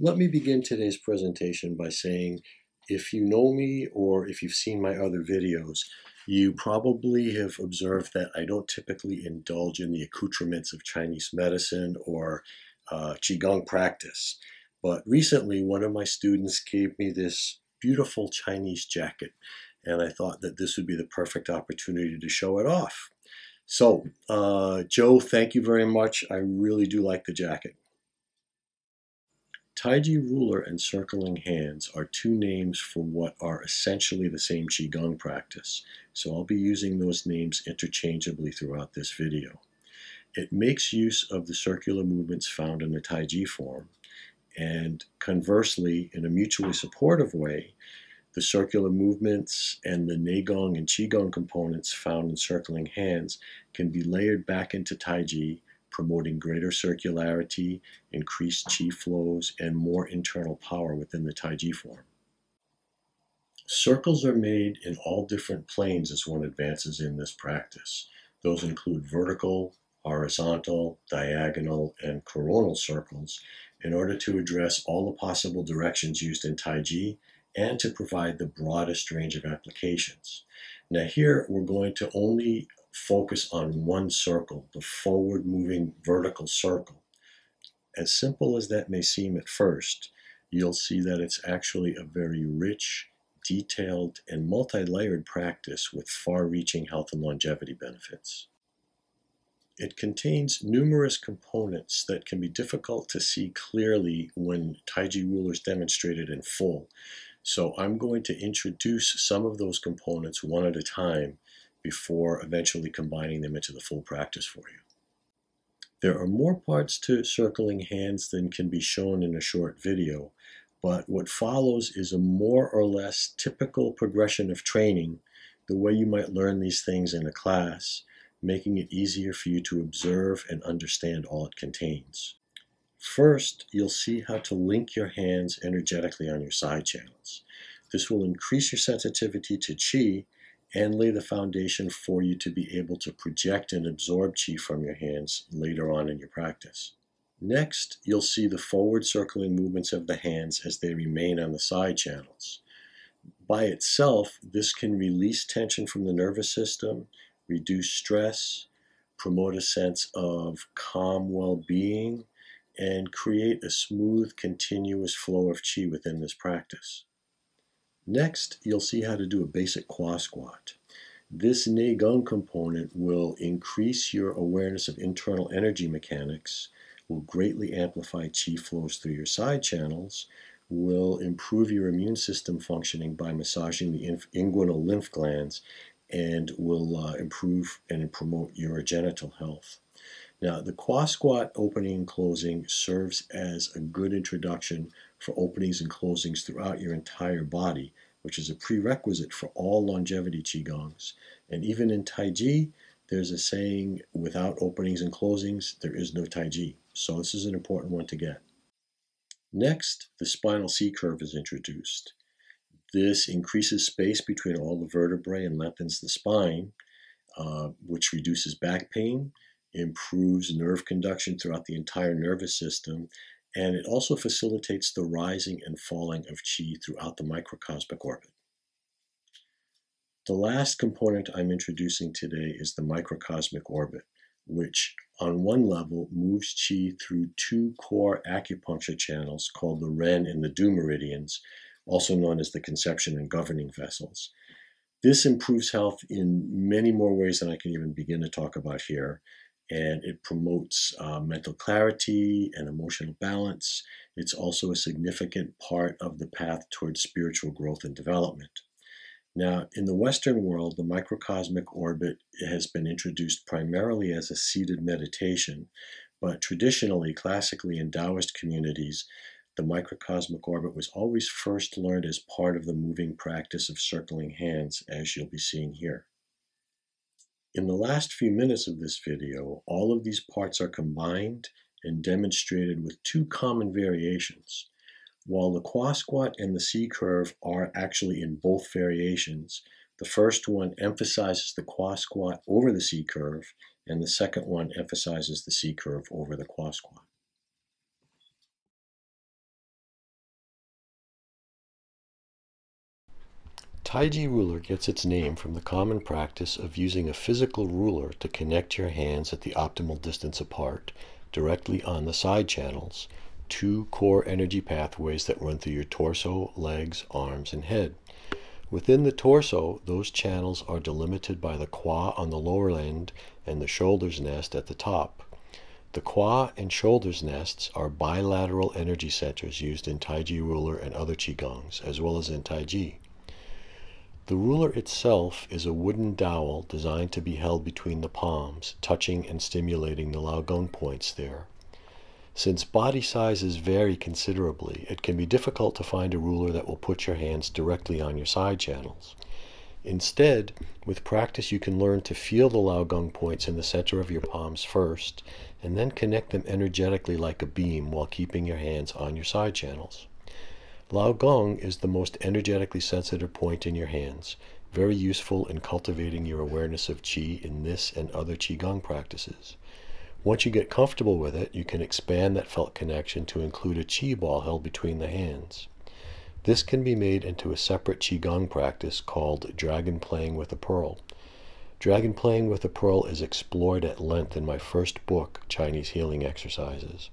Let me begin today's presentation by saying if you know me or if you've seen my other videos, you probably have observed that I don't typically indulge in the accoutrements of Chinese medicine or uh, Qigong practice. But recently, one of my students gave me this beautiful Chinese jacket, and I thought that this would be the perfect opportunity to show it off. So, uh, Joe, thank you very much. I really do like the jacket. Taiji ruler and circling hands are two names for what are essentially the same Qigong practice, so I'll be using those names interchangeably throughout this video. It makes use of the circular movements found in the Taiji form, and conversely, in a mutually supportive way, the circular movements and the Neigong and Qigong components found in circling hands can be layered back into Taiji promoting greater circularity, increased qi flows, and more internal power within the Taiji form. Circles are made in all different planes as one advances in this practice. Those include vertical, horizontal, diagonal, and coronal circles in order to address all the possible directions used in Taiji and to provide the broadest range of applications. Now here we're going to only focus on one circle, the forward moving vertical circle. As simple as that may seem at first, you'll see that it's actually a very rich, detailed, and multi-layered practice with far-reaching health and longevity benefits. It contains numerous components that can be difficult to see clearly when Taiji rulers demonstrated in full. So I'm going to introduce some of those components one at a time before eventually combining them into the full practice for you. There are more parts to circling hands than can be shown in a short video, but what follows is a more or less typical progression of training, the way you might learn these things in a class, making it easier for you to observe and understand all it contains. First, you'll see how to link your hands energetically on your side channels. This will increase your sensitivity to qi and lay the foundation for you to be able to project and absorb qi from your hands later on in your practice. Next, you'll see the forward circling movements of the hands as they remain on the side channels. By itself, this can release tension from the nervous system, reduce stress, promote a sense of calm well-being, and create a smooth, continuous flow of qi within this practice. Next, you'll see how to do a basic qua squat. This Neigong component will increase your awareness of internal energy mechanics, will greatly amplify qi flows through your side channels, will improve your immune system functioning by massaging the inguinal lymph glands, and will uh, improve and promote urogenital health. Now, the qua squat opening and closing serves as a good introduction for openings and closings throughout your entire body, which is a prerequisite for all longevity Qigongs. And even in Taiji, there's a saying, without openings and closings, there is no Taiji. So this is an important one to get. Next, the spinal C curve is introduced. This increases space between all the vertebrae and lengthens the spine, uh, which reduces back pain, improves nerve conduction throughout the entire nervous system, and it also facilitates the rising and falling of qi throughout the microcosmic orbit. The last component I'm introducing today is the microcosmic orbit, which on one level moves qi through two core acupuncture channels called the Ren and the Du meridians, also known as the conception and governing vessels. This improves health in many more ways than I can even begin to talk about here, and it promotes uh, mental clarity and emotional balance. It's also a significant part of the path towards spiritual growth and development. Now, in the Western world, the microcosmic orbit has been introduced primarily as a seated meditation, but traditionally, classically, in Taoist communities, the microcosmic orbit was always first learned as part of the moving practice of circling hands, as you'll be seeing here. In the last few minutes of this video, all of these parts are combined and demonstrated with two common variations. While the qua squat and the C curve are actually in both variations, the first one emphasizes the qua squat over the C curve, and the second one emphasizes the C curve over the qua Taiji ruler gets its name from the common practice of using a physical ruler to connect your hands at the optimal distance apart, directly on the side channels, two core energy pathways that run through your torso, legs, arms, and head. Within the torso, those channels are delimited by the qua on the lower end and the shoulder's nest at the top. The qua and shoulders nests are bilateral energy centers used in Taiji ruler and other Qigongs, as well as in Taiji. The ruler itself is a wooden dowel designed to be held between the palms, touching and stimulating the Laogong points there. Since body sizes vary considerably, it can be difficult to find a ruler that will put your hands directly on your side channels. Instead, with practice you can learn to feel the Laogong points in the center of your palms first, and then connect them energetically like a beam while keeping your hands on your side channels. Lao Gong is the most energetically sensitive point in your hands, very useful in cultivating your awareness of Qi in this and other Qigong practices. Once you get comfortable with it, you can expand that felt connection to include a Qi ball held between the hands. This can be made into a separate Qigong practice called Dragon Playing with a Pearl. Dragon Playing with a Pearl is explored at length in my first book, Chinese Healing Exercises.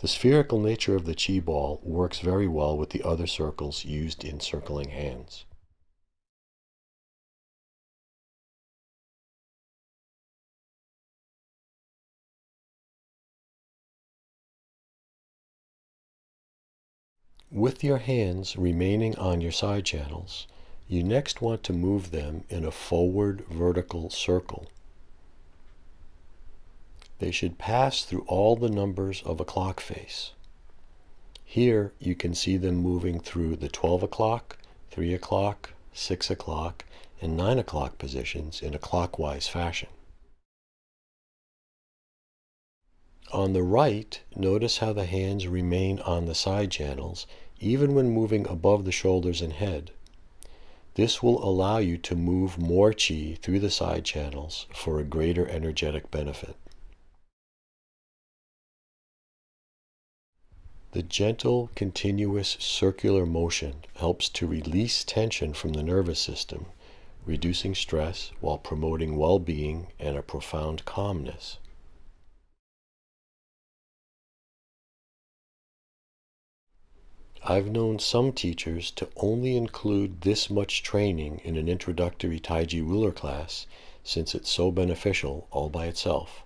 The spherical nature of the chi ball works very well with the other circles used in circling hands. With your hands remaining on your side channels, you next want to move them in a forward vertical circle. They should pass through all the numbers of a clock face. Here you can see them moving through the 12 o'clock, 3 o'clock, 6 o'clock, and 9 o'clock positions in a clockwise fashion. On the right, notice how the hands remain on the side channels even when moving above the shoulders and head. This will allow you to move more chi through the side channels for a greater energetic benefit. The gentle, continuous circular motion helps to release tension from the nervous system, reducing stress while promoting well-being and a profound calmness. I've known some teachers to only include this much training in an introductory Taiji ruler class since it's so beneficial all by itself.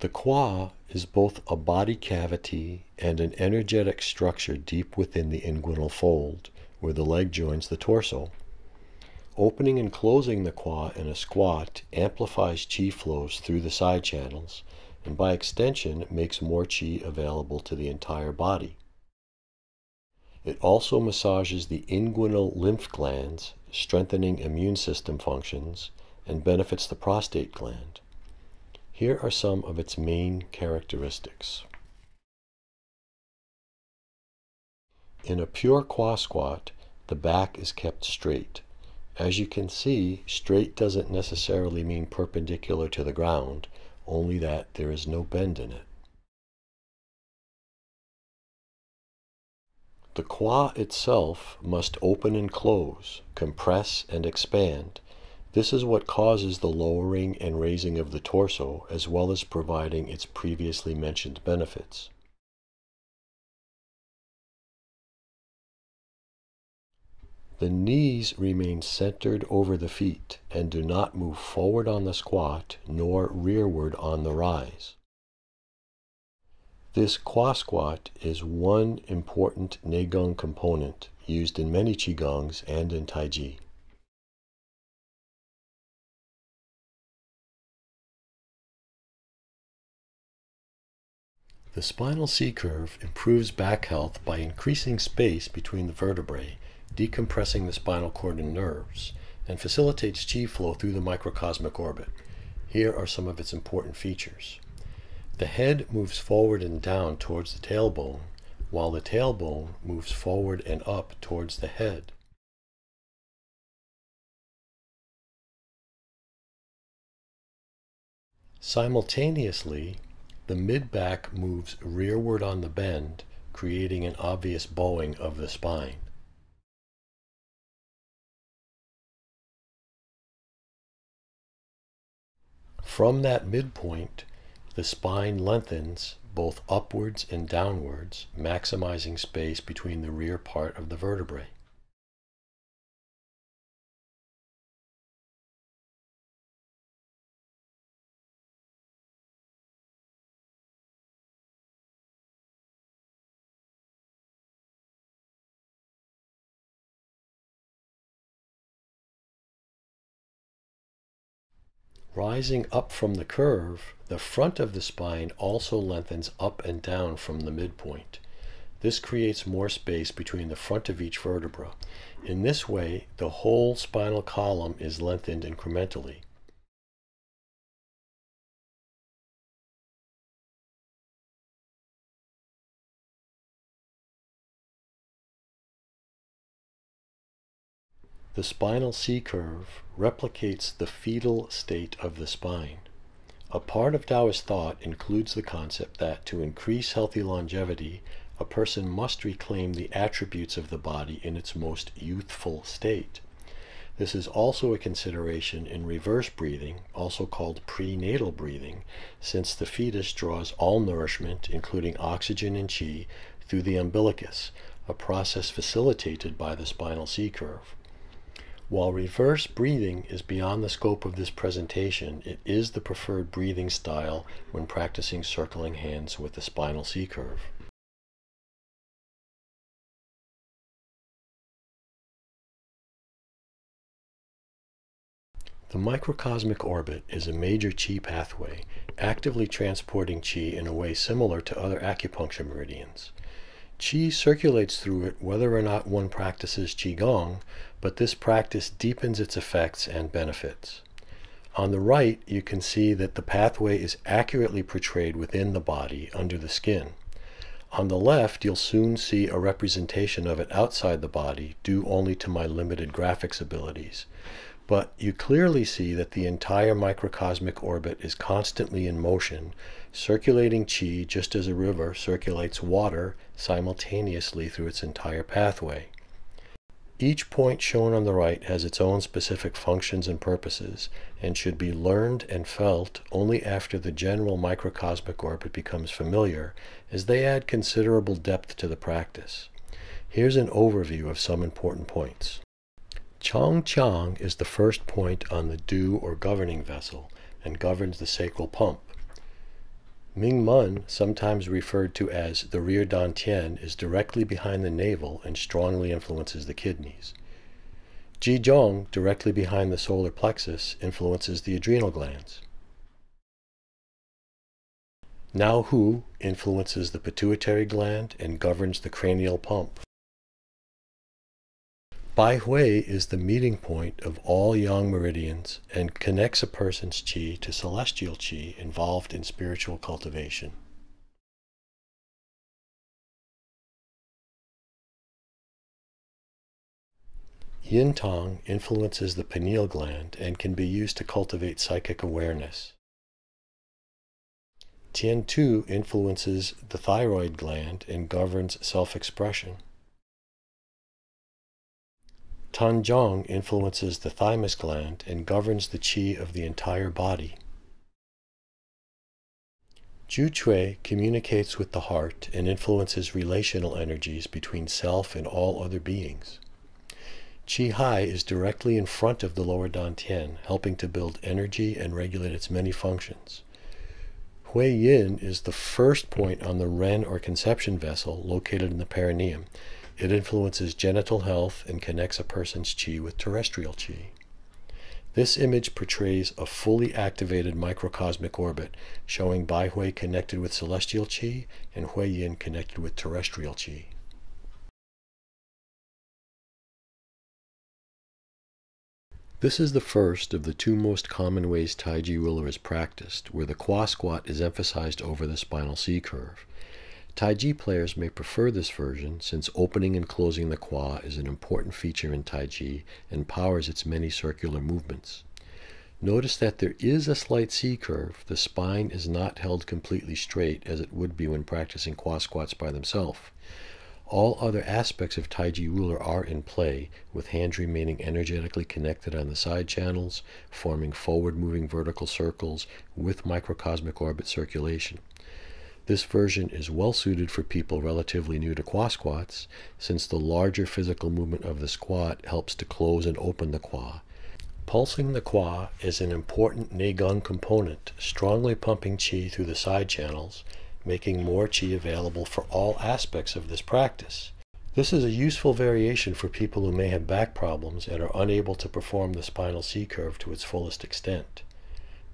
The qua is both a body cavity and an energetic structure deep within the inguinal fold, where the leg joins the torso. Opening and closing the qua in a squat amplifies chi flows through the side channels, and by extension makes more chi available to the entire body. It also massages the inguinal lymph glands, strengthening immune system functions, and benefits the prostate gland. Here are some of its main characteristics. In a pure qua squat, the back is kept straight. As you can see, straight doesn't necessarily mean perpendicular to the ground, only that there is no bend in it. The qua itself must open and close, compress and expand, this is what causes the lowering and raising of the torso, as well as providing its previously mentioned benefits. The knees remain centered over the feet and do not move forward on the squat nor rearward on the rise. This qua squat is one important Neigong component used in many Qigongs and in Taiji. The spinal C curve improves back health by increasing space between the vertebrae, decompressing the spinal cord and nerves, and facilitates chi flow through the microcosmic orbit. Here are some of its important features. The head moves forward and down towards the tailbone, while the tailbone moves forward and up towards the head. Simultaneously, the mid-back moves rearward on the bend, creating an obvious bowing of the spine. From that midpoint, the spine lengthens both upwards and downwards, maximizing space between the rear part of the vertebrae. Rising up from the curve, the front of the spine also lengthens up and down from the midpoint. This creates more space between the front of each vertebra. In this way, the whole spinal column is lengthened incrementally. The spinal C-curve replicates the fetal state of the spine. A part of Taoist thought includes the concept that to increase healthy longevity, a person must reclaim the attributes of the body in its most youthful state. This is also a consideration in reverse breathing, also called prenatal breathing, since the fetus draws all nourishment, including oxygen and qi, through the umbilicus, a process facilitated by the spinal C-curve. While reverse breathing is beyond the scope of this presentation, it is the preferred breathing style when practicing circling hands with the spinal C-curve. The microcosmic orbit is a major qi pathway, actively transporting qi in a way similar to other acupuncture meridians. Qi circulates through it whether or not one practices Qigong, but this practice deepens its effects and benefits. On the right, you can see that the pathway is accurately portrayed within the body, under the skin. On the left, you'll soon see a representation of it outside the body, due only to my limited graphics abilities. But you clearly see that the entire microcosmic orbit is constantly in motion, circulating qi just as a river circulates water simultaneously through its entire pathway. Each point shown on the right has its own specific functions and purposes, and should be learned and felt only after the general microcosmic orbit becomes familiar, as they add considerable depth to the practice. Here's an overview of some important points. Chong Chang is the first point on the du or governing vessel and governs the sacral pump. Ming Men, sometimes referred to as the rear dantian, is directly behind the navel and strongly influences the kidneys. Ji Zhong, directly behind the solar plexus, influences the adrenal glands. Nao Hu influences the pituitary gland and governs the cranial pump. Bai Hui is the meeting point of all yang meridians and connects a person's qi to celestial qi involved in spiritual cultivation. Yin Tong influences the pineal gland and can be used to cultivate psychic awareness. Tian Tu influences the thyroid gland and governs self-expression. Tanzhong influences the thymus gland and governs the qi of the entire body. Ju communicates with the heart and influences relational energies between self and all other beings. Qi Hai is directly in front of the lower Dantian, helping to build energy and regulate its many functions. Hui Yin is the first point on the Ren or conception vessel located in the perineum it influences genital health and connects a person's qi with terrestrial qi. This image portrays a fully activated microcosmic orbit, showing Bai Hui connected with celestial qi and Hui Yin connected with terrestrial qi. This is the first of the two most common ways Taiji Ruler is practiced, where the Kwa squat is emphasized over the spinal C curve. Taiji players may prefer this version since opening and closing the kwa is an important feature in Taiji and powers its many circular movements. Notice that there is a slight C curve. The spine is not held completely straight as it would be when practicing qua squats by themselves. All other aspects of Taiji Ruler are in play, with hands remaining energetically connected on the side channels, forming forward-moving vertical circles with microcosmic orbit circulation. This version is well suited for people relatively new to qua squats, since the larger physical movement of the squat helps to close and open the qua. Pulsing the qua is an important Neigong component, strongly pumping qi through the side channels making more chi available for all aspects of this practice. This is a useful variation for people who may have back problems and are unable to perform the spinal C curve to its fullest extent.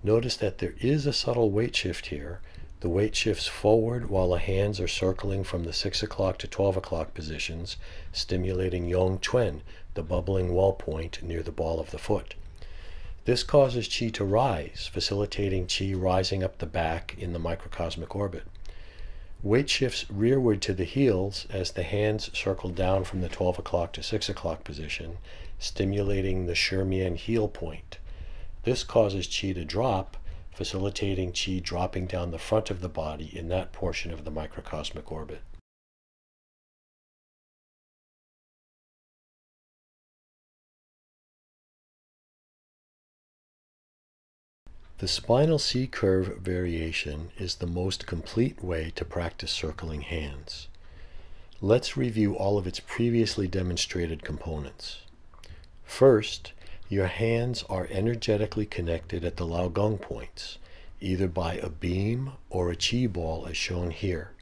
Notice that there is a subtle weight shift here. The weight shifts forward while the hands are circling from the 6 o'clock to 12 o'clock positions, stimulating Yong Chuen, the bubbling well point near the ball of the foot. This causes chi to rise, facilitating chi rising up the back in the microcosmic orbit. Weight shifts rearward to the heels as the hands circle down from the 12 o'clock to 6 o'clock position, stimulating the Shimian heel point. This causes qi to drop, facilitating qi dropping down the front of the body in that portion of the microcosmic orbit. The spinal C curve variation is the most complete way to practice circling hands. Let's review all of its previously demonstrated components. First, your hands are energetically connected at the Laogong points, either by a beam or a chi ball as shown here.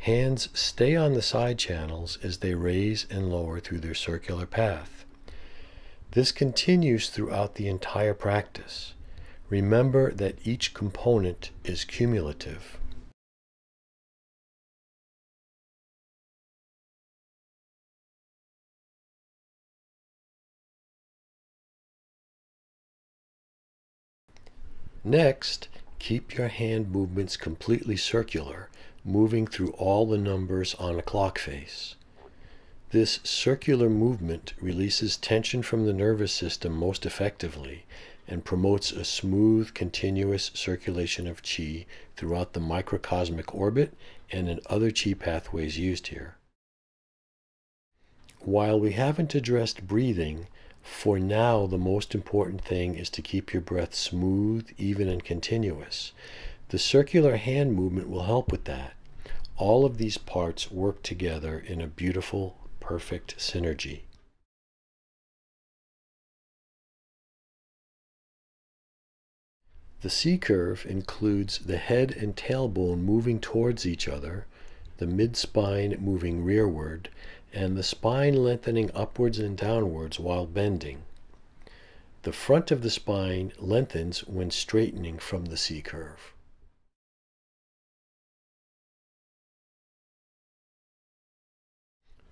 Hands stay on the side channels as they raise and lower through their circular path. This continues throughout the entire practice. Remember that each component is cumulative. Next, keep your hand movements completely circular, moving through all the numbers on a clock face. This circular movement releases tension from the nervous system most effectively and promotes a smooth, continuous circulation of qi throughout the microcosmic orbit and in other qi pathways used here. While we haven't addressed breathing, for now the most important thing is to keep your breath smooth, even, and continuous. The circular hand movement will help with that. All of these parts work together in a beautiful, perfect synergy. The C curve includes the head and tailbone moving towards each other, the mid-spine moving rearward, and the spine lengthening upwards and downwards while bending. The front of the spine lengthens when straightening from the C curve.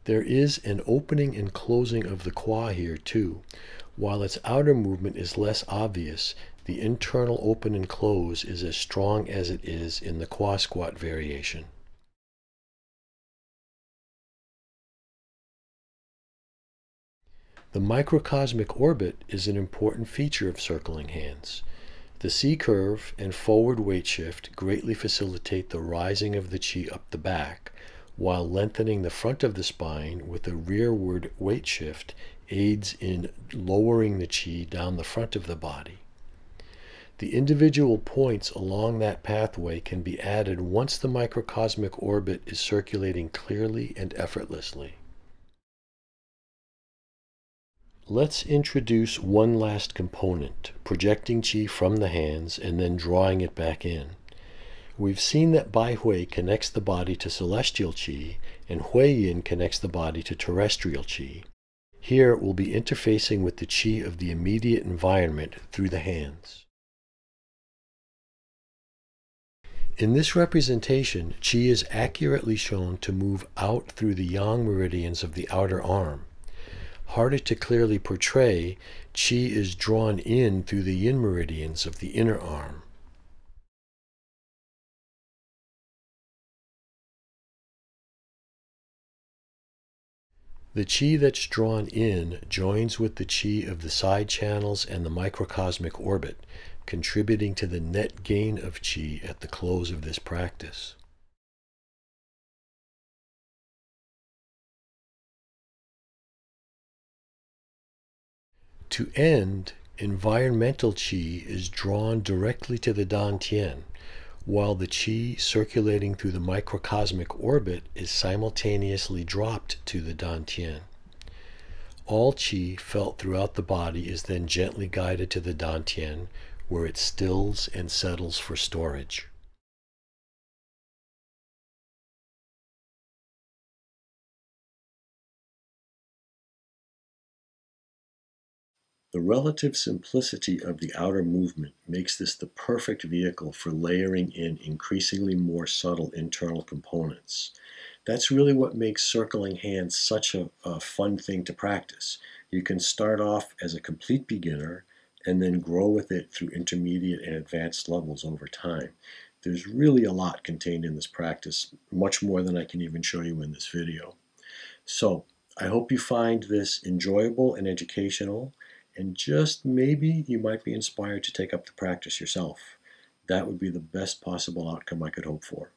There is an opening and closing of the qua here too. While its outer movement is less obvious, the internal open and close is as strong as it is in the qua squat variation. The microcosmic orbit is an important feature of circling hands. The C curve and forward weight shift greatly facilitate the rising of the chi up the back, while lengthening the front of the spine with a rearward weight shift aids in lowering the chi down the front of the body. The individual points along that pathway can be added once the microcosmic orbit is circulating clearly and effortlessly. Let's introduce one last component, projecting qi from the hands and then drawing it back in. We've seen that Bai Hui connects the body to celestial qi and Hui Yin connects the body to terrestrial qi. Here we'll be interfacing with the qi of the immediate environment through the hands. In this representation, qi is accurately shown to move out through the yang meridians of the outer arm. Harder to clearly portray, qi is drawn in through the yin meridians of the inner arm. The chi that's drawn in joins with the chi of the side channels and the microcosmic orbit, contributing to the net gain of chi at the close of this practice. To end, environmental qi is drawn directly to the dantian, while the qi circulating through the microcosmic orbit is simultaneously dropped to the dantian. All qi felt throughout the body is then gently guided to the dantian, where it stills and settles for storage. The relative simplicity of the outer movement makes this the perfect vehicle for layering in increasingly more subtle internal components. That's really what makes circling hands such a, a, fun thing to practice. You can start off as a complete beginner and then grow with it through intermediate and advanced levels over time. There's really a lot contained in this practice, much more than I can even show you in this video. So I hope you find this enjoyable and educational and just maybe you might be inspired to take up the practice yourself. That would be the best possible outcome I could hope for.